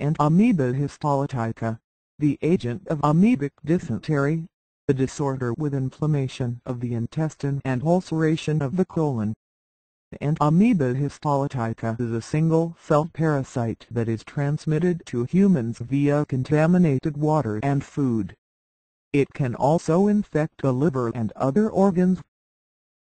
Entamoeba histolytica, the agent of amoebic dysentery, a disorder with inflammation of the intestine and ulceration of the colon. Entamoeba histolytica is a single-cell parasite that is transmitted to humans via contaminated water and food. It can also infect the liver and other organs